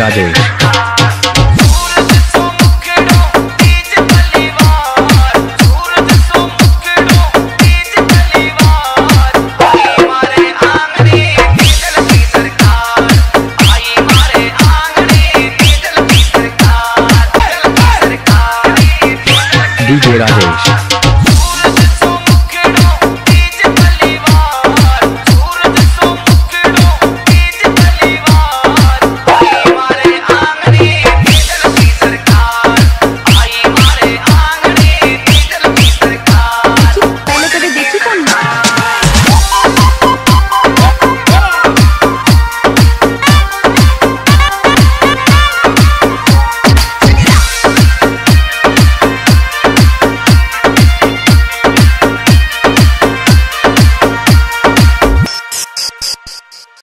Radio.